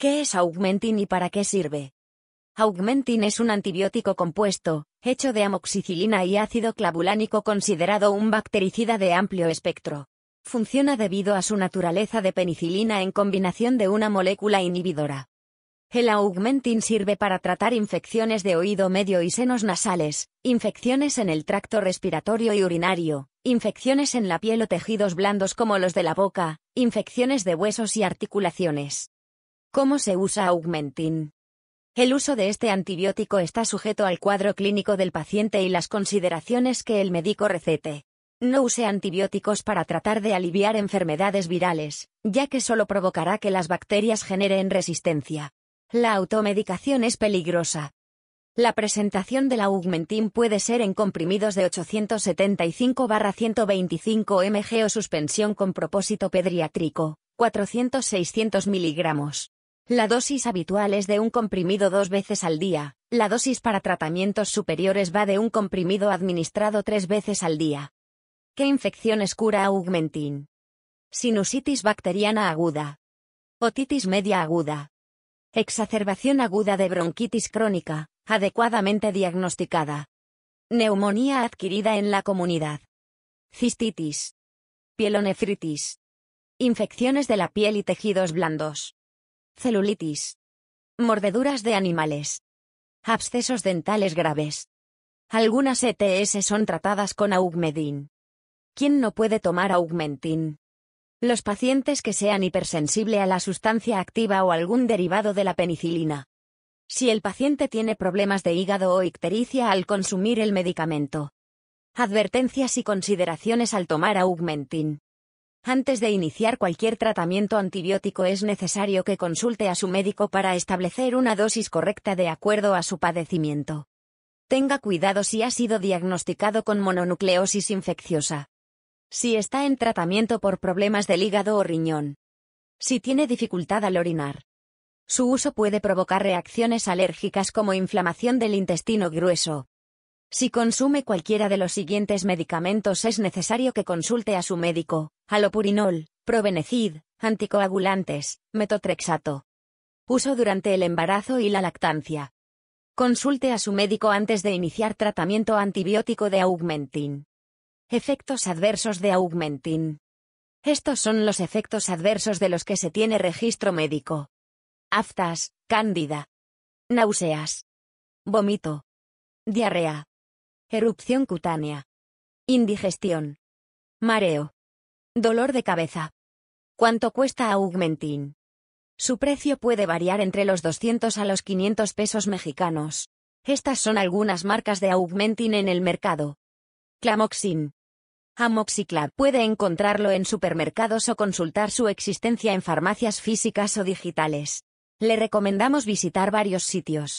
¿Qué es Augmentin y para qué sirve? Augmentin es un antibiótico compuesto, hecho de amoxicilina y ácido clavulánico considerado un bactericida de amplio espectro. Funciona debido a su naturaleza de penicilina en combinación de una molécula inhibidora. El augmentin sirve para tratar infecciones de oído medio y senos nasales, infecciones en el tracto respiratorio y urinario, infecciones en la piel o tejidos blandos como los de la boca, infecciones de huesos y articulaciones. ¿Cómo se usa augmentin? El uso de este antibiótico está sujeto al cuadro clínico del paciente y las consideraciones que el médico recete. No use antibióticos para tratar de aliviar enfermedades virales, ya que solo provocará que las bacterias generen resistencia. La automedicación es peligrosa. La presentación del augmentin puede ser en comprimidos de 875-125 mg o suspensión con propósito pediátrico, 400-600 miligramos. La dosis habitual es de un comprimido dos veces al día, la dosis para tratamientos superiores va de un comprimido administrado tres veces al día. ¿Qué infecciones cura Augmentin? Sinusitis bacteriana aguda. Otitis media aguda. Exacerbación aguda de bronquitis crónica, adecuadamente diagnosticada. Neumonía adquirida en la comunidad. Cistitis. Pielonefritis. Infecciones de la piel y tejidos blandos. Celulitis. Mordeduras de animales. Abscesos dentales graves. Algunas ETS son tratadas con augmedin. ¿Quién no puede tomar augmentin? Los pacientes que sean hipersensible a la sustancia activa o algún derivado de la penicilina. Si el paciente tiene problemas de hígado o ictericia al consumir el medicamento. Advertencias y consideraciones al tomar augmentin. Antes de iniciar cualquier tratamiento antibiótico es necesario que consulte a su médico para establecer una dosis correcta de acuerdo a su padecimiento. Tenga cuidado si ha sido diagnosticado con mononucleosis infecciosa. Si está en tratamiento por problemas del hígado o riñón. Si tiene dificultad al orinar. Su uso puede provocar reacciones alérgicas como inflamación del intestino grueso. Si consume cualquiera de los siguientes medicamentos es necesario que consulte a su médico, alopurinol, probenecid, anticoagulantes, metotrexato. Uso durante el embarazo y la lactancia. Consulte a su médico antes de iniciar tratamiento antibiótico de Augmentin. Efectos adversos de Augmentin. Estos son los efectos adversos de los que se tiene registro médico. Aftas, cándida. Náuseas. Vómito. Diarrea. Erupción cutánea. Indigestión. Mareo. Dolor de cabeza. ¿Cuánto cuesta Augmentin? Su precio puede variar entre los 200 a los 500 pesos mexicanos. Estas son algunas marcas de Augmentin en el mercado. Clamoxin. Amoxiclab puede encontrarlo en supermercados o consultar su existencia en farmacias físicas o digitales. Le recomendamos visitar varios sitios.